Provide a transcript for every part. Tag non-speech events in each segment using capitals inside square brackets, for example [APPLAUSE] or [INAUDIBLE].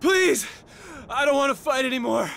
Please! I don't want to fight anymore.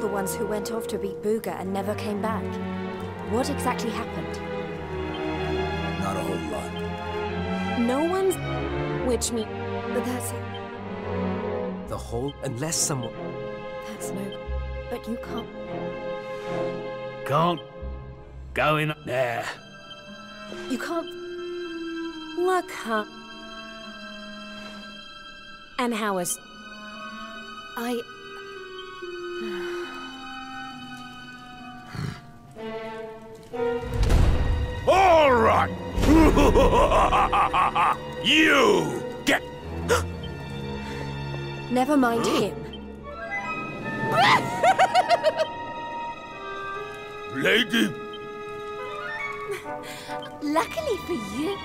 The ones who went off to beat Booga and never came back. What exactly happened? Not a whole lot. No one's. Which me. But that's. The whole, unless someone. That's no. But you can't. Can't go in there. You can't. Look, huh? And how was. I. you get. Never mind him. Lady. Luckily for you.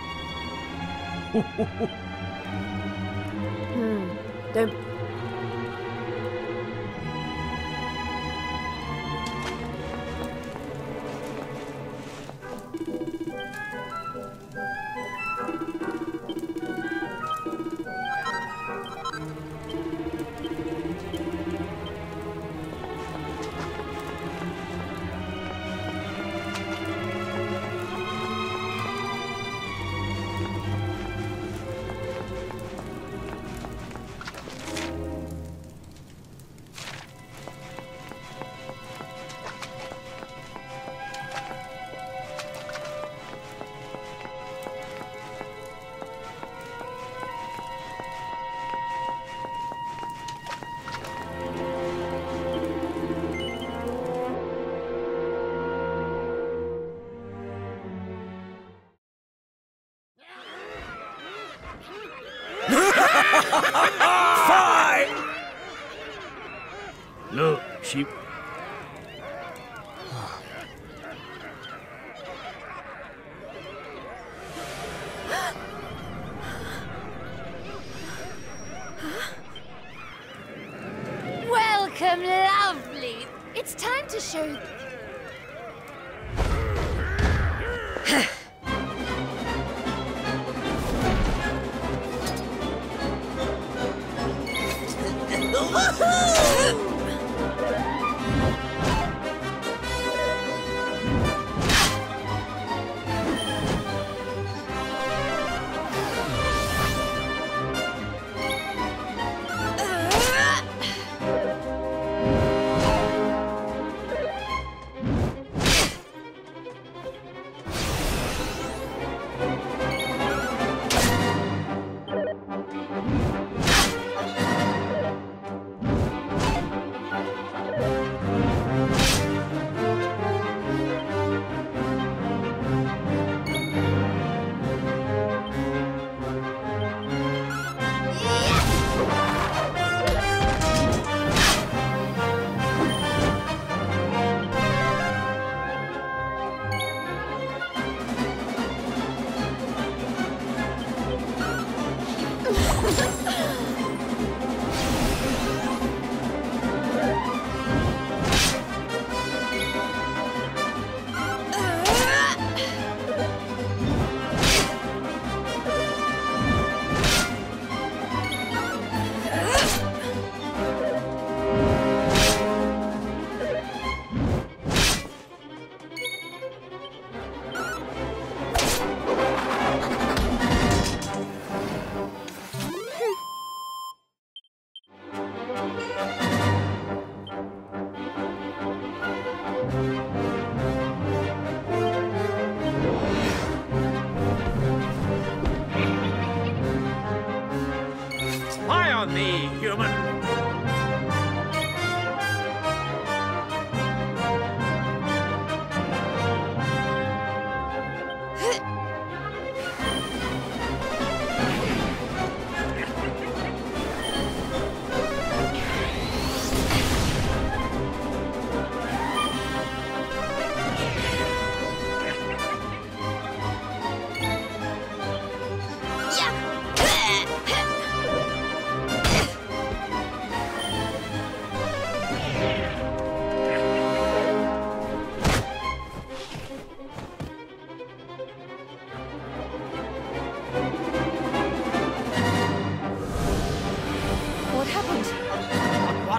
[LAUGHS]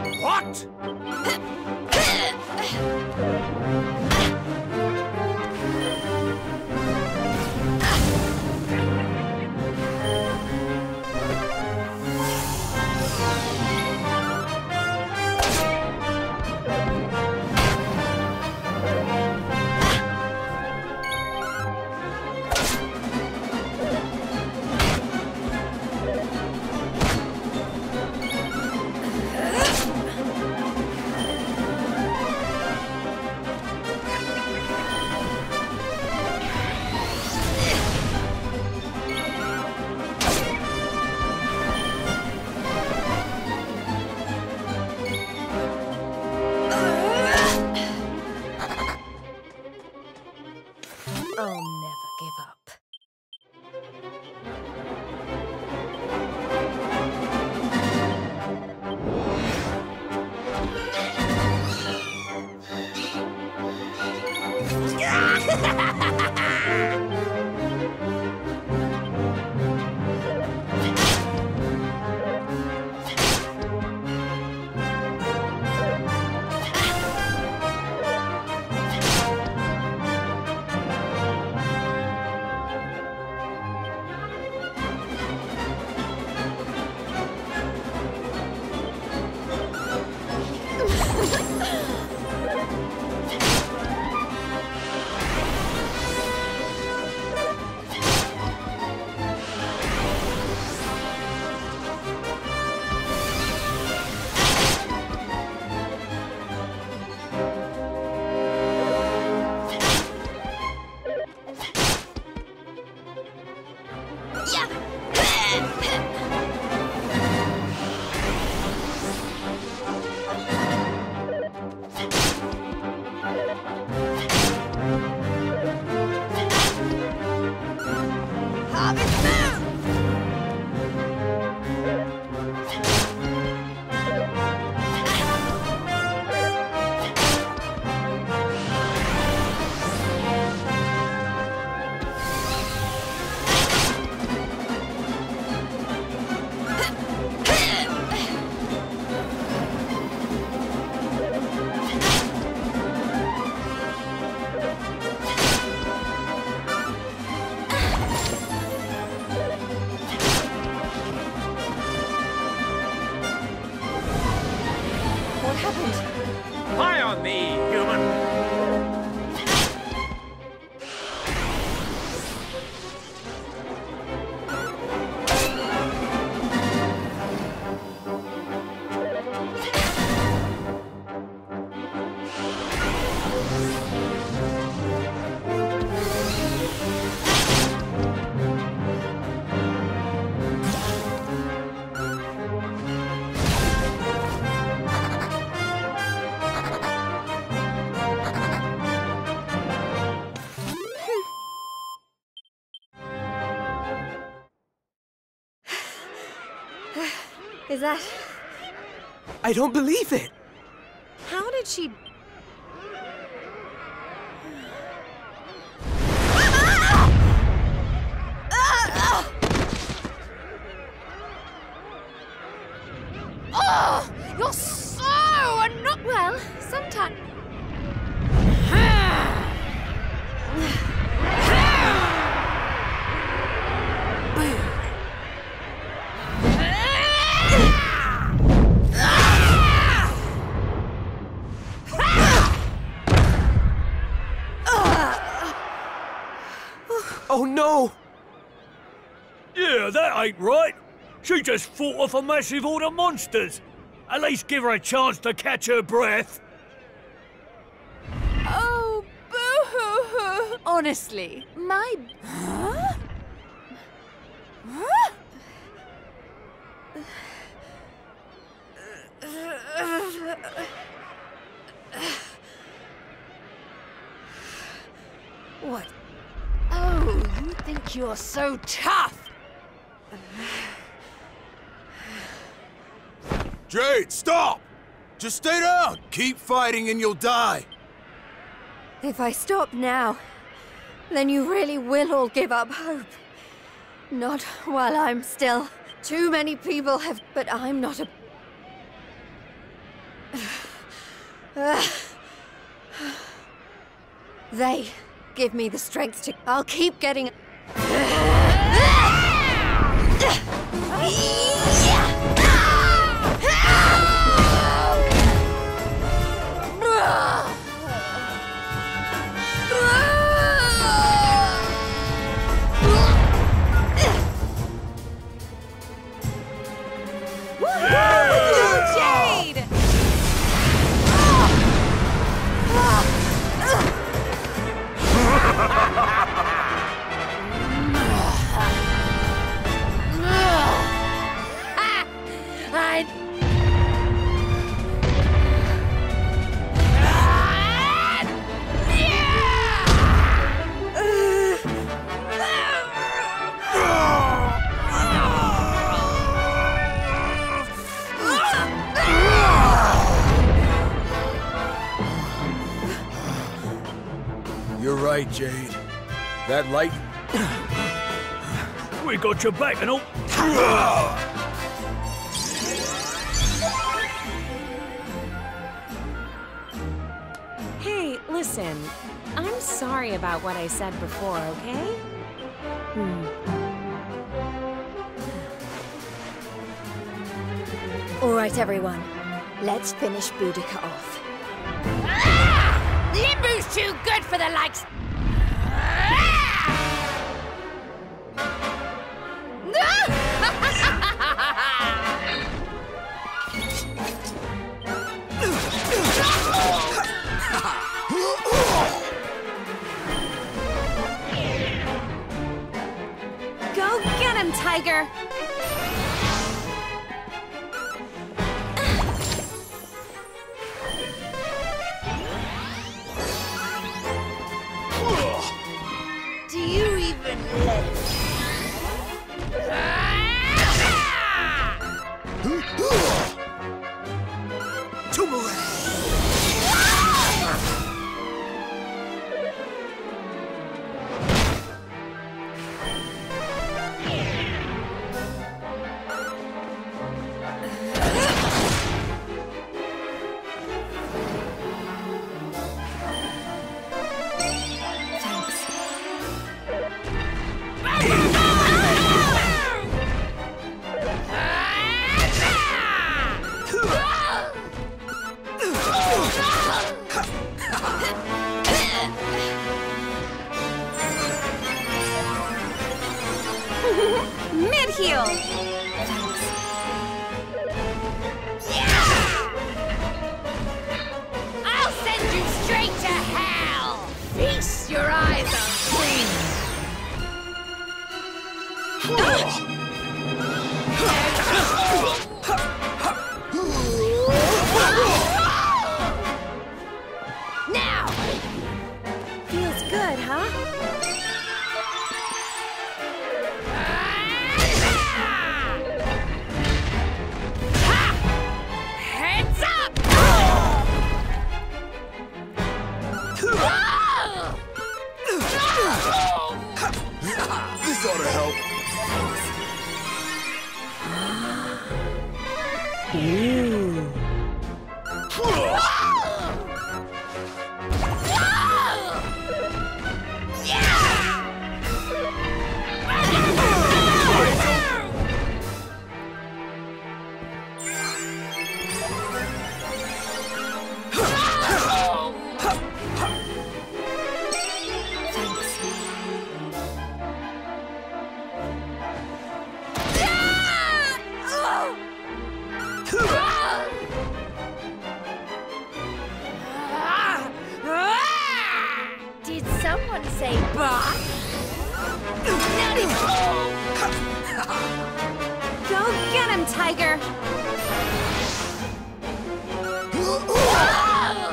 What? Is that... I don't believe it. How did she... Oh, you're so not well. Sometimes. Oh no! Yeah, that ain't right. She just fought off a massive horde of monsters. At least give her a chance to catch her breath. Oh, boo-hoo-hoo. Honestly, my... Huh? Huh? What? Oh, you think you're so tough? Jade, stop! Just stay down! Keep fighting and you'll die! If I stop now, then you really will all give up hope. Not while I'm still. Too many people have, but I'm not a. They give me the strength to. I'll keep getting. うわ! That light. [COUGHS] We got your back and all. Hey, listen. I'm sorry about what I said before, okay? Hmm. All right, everyone. Let's finish Booga off. Ah! Limbu's too good for the likes. anyone say bah? Not even... Go get him, Tiger! [LAUGHS]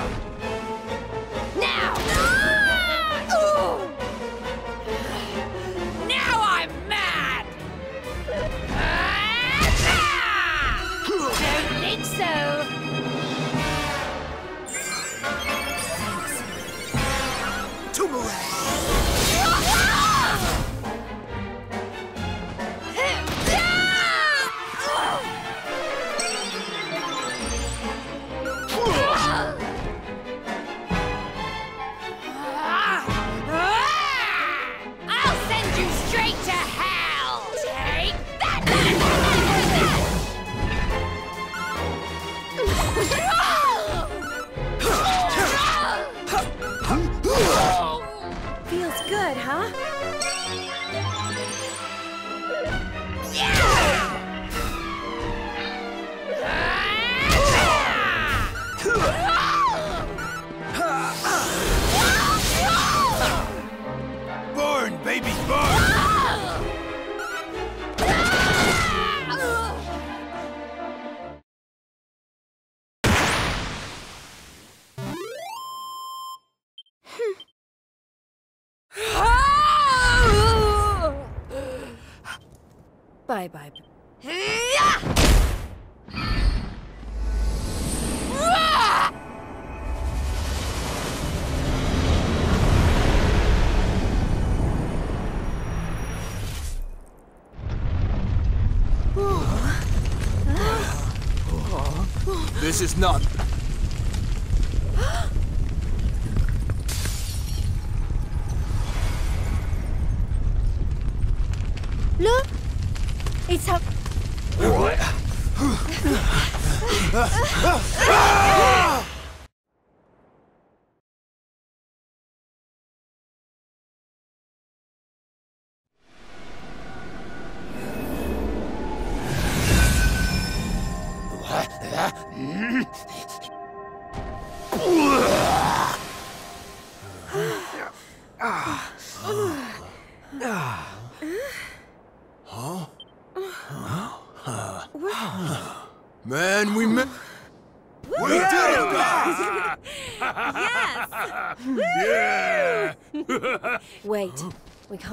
This is not... [GASPS] Look! It's up. All right.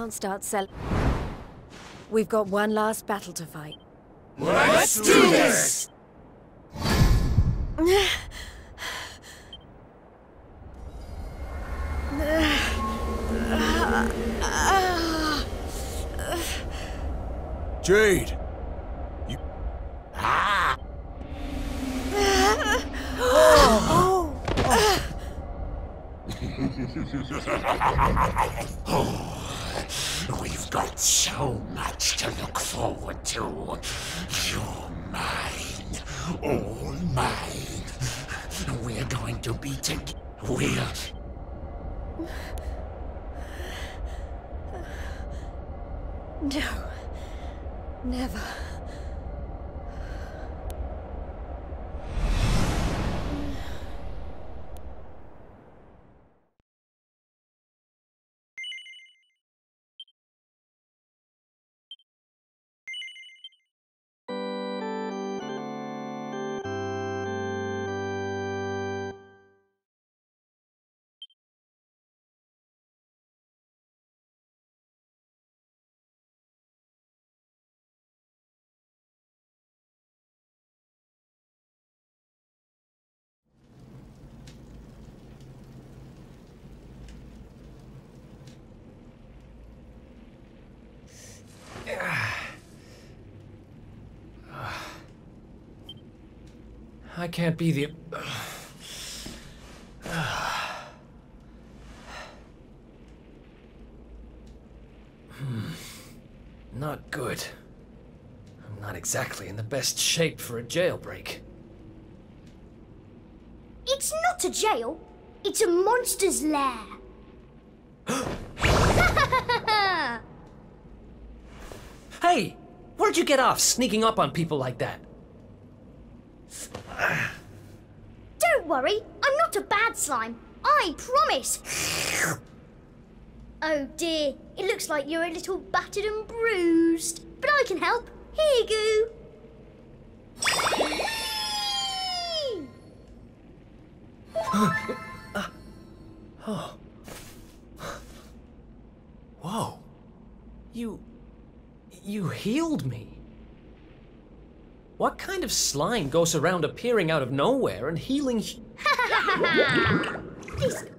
can't start selling. We've got one last battle to fight. Let's do this! Jade! I can't be the. [SIGHS] Hmm. Not good. I'm not exactly in the best shape for a jailbreak. It's not a jail. It's a monster's lair. [GASPS] Hey! Where'd you get off sneaking up on people like that? Don't worry, I'm not a bad slime. I promise. Oh dear, it looks like you're a little battered and bruised. But I can help. Here you go. oh. [GASPS] Whoa. You. You healed me. What kind of slime goes around appearing out of nowhere and healing. [LAUGHS] hu-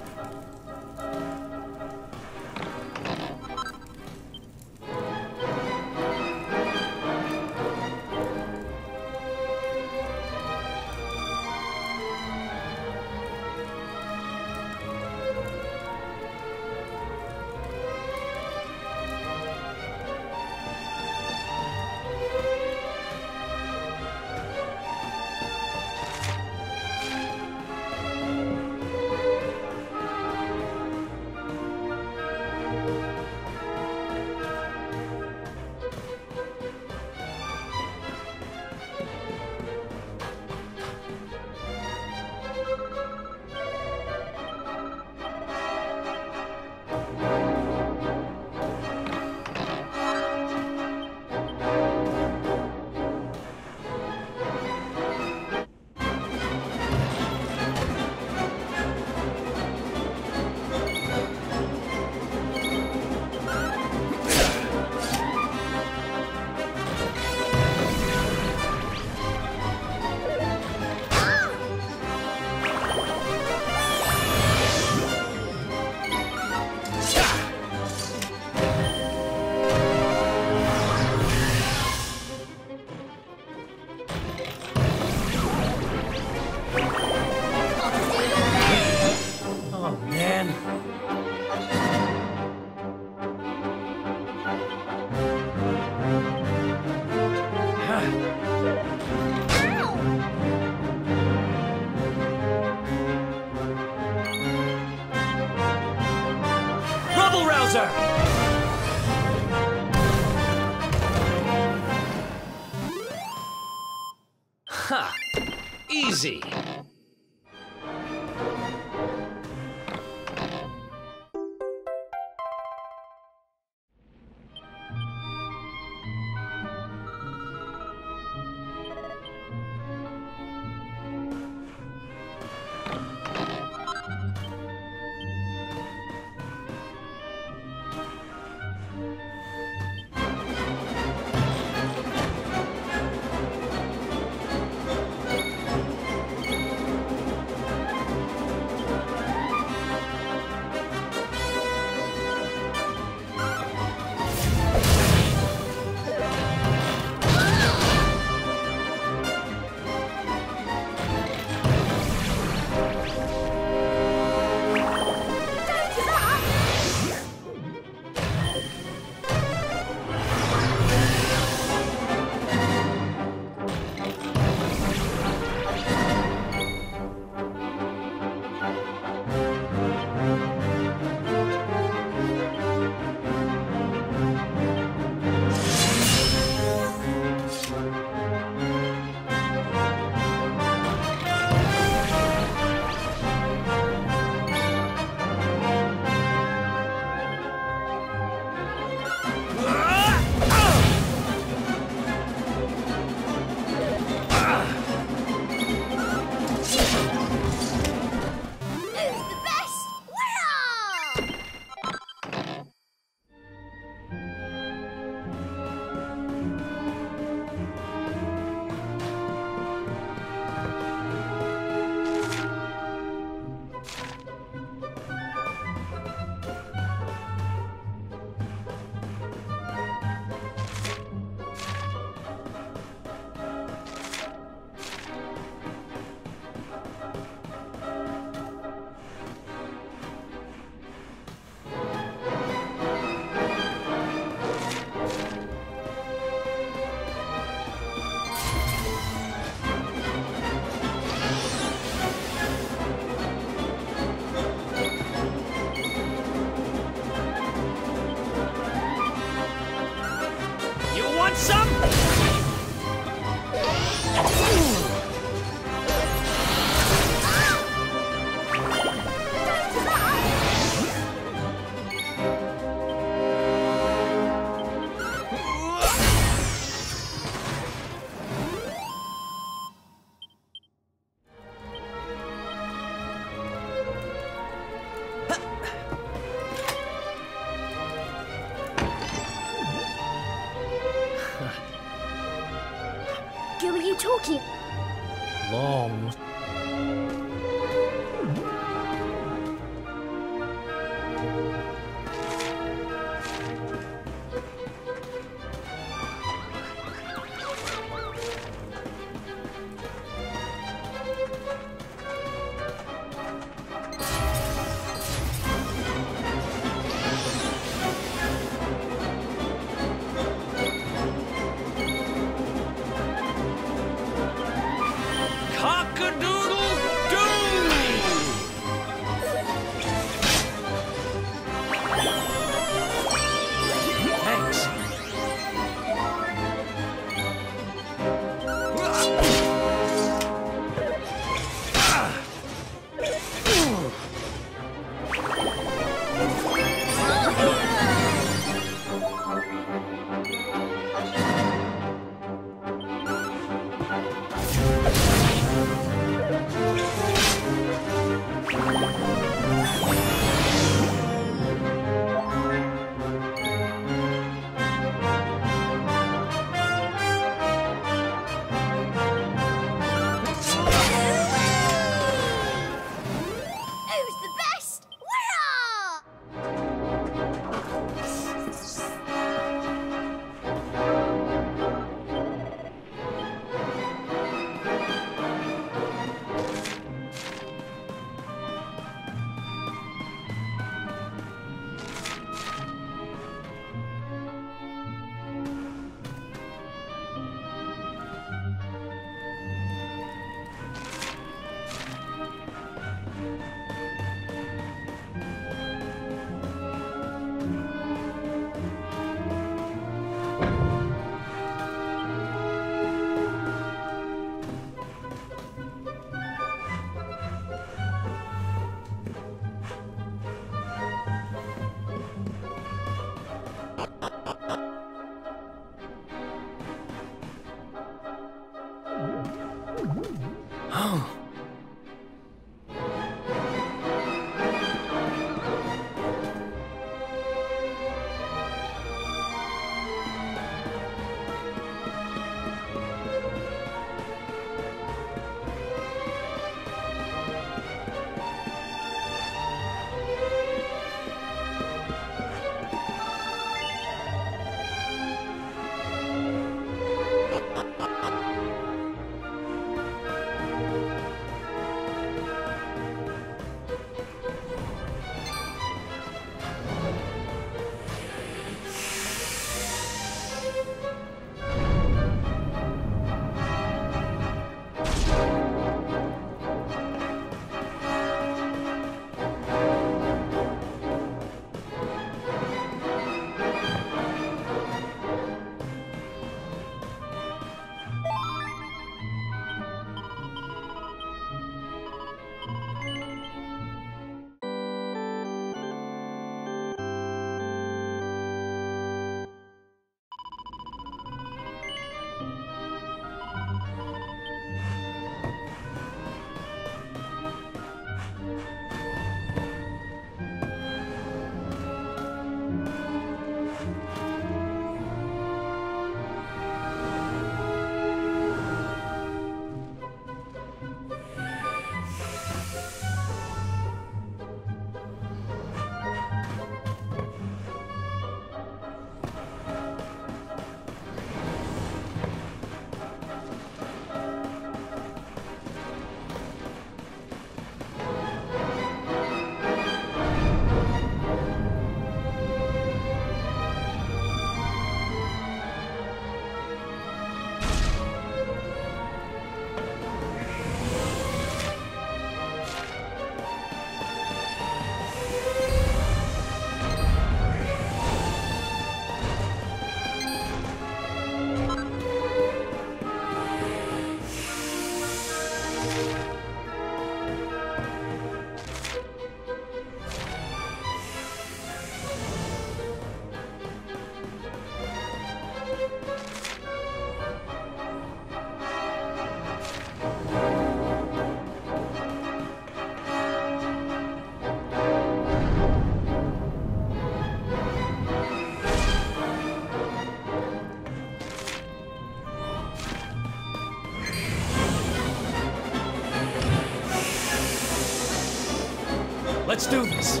Let's do this.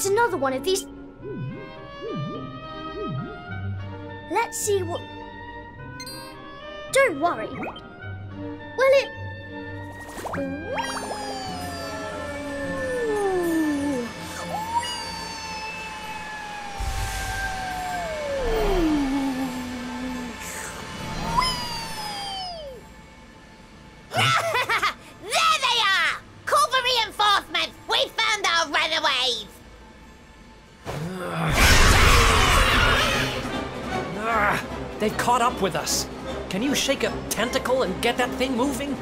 It's another one of these. Let's see what. They've caught up with us. Can you shake a tentacle and get that thing moving?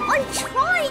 I'm trying.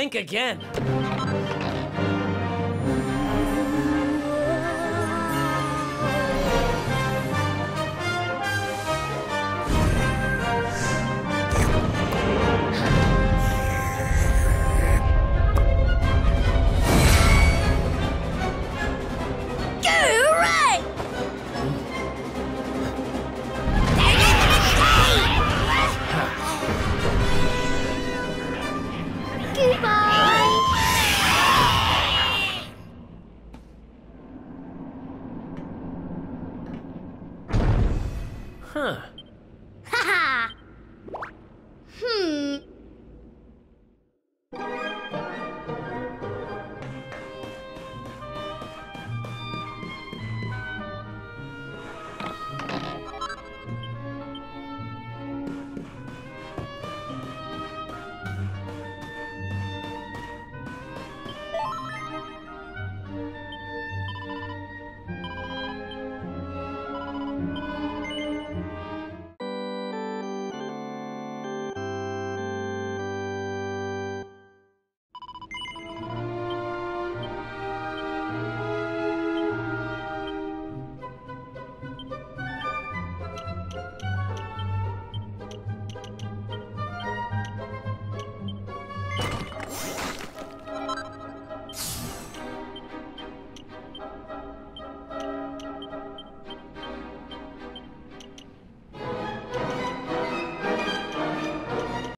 Think again.